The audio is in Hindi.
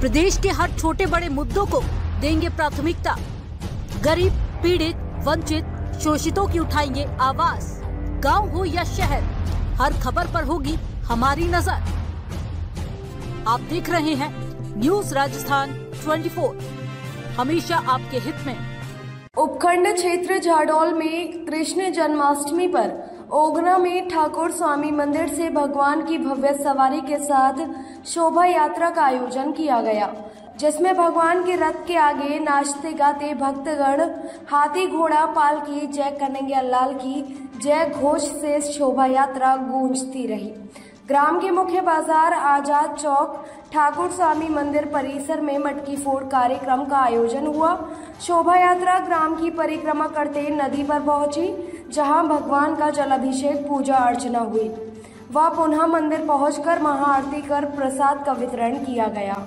प्रदेश के हर छोटे बड़े मुद्दों को देंगे प्राथमिकता। गरीब, पीड़ित, वंचित, शोषितों की उठाएँगे आवाज़। गाँव हो या शहर, हर खबर पर होगी हमारी नज़र। आप देख रहे हैं न्यूज़ राजस्थान 24 हमेशा आपके हित में। उपखंड क्षेत्र झाडोल में कृष्ण जन्माष्टमी पर ओगना में ठाकुर स्वामी मंदिर से भगवान की भव्य सवारी के साथ शोभा यात्रा का आयोजन किया गया, जिसमें भगवान के रथ के आगे नाचते गाते भक्तगण हाथी घोड़ा पाल की जय कन्हैया लाल की जय घोष से शोभा यात्रा गूंजती रही। ग्राम के मुख्य बाज़ार आज़ाद चौक ठाकुर स्वामी मंदिर परिसर में मटकी फोड़ कार्यक्रम का आयोजन हुआ। शोभा यात्रा ग्राम की परिक्रमा करते नदी पर पहुँची। जहाँ भगवान का जलाभिषेक, पूजा, अर्चना हुई। व पुनः मंदिर पहुंचकर महाआरती कर प्रसाद का वितरण किया गया।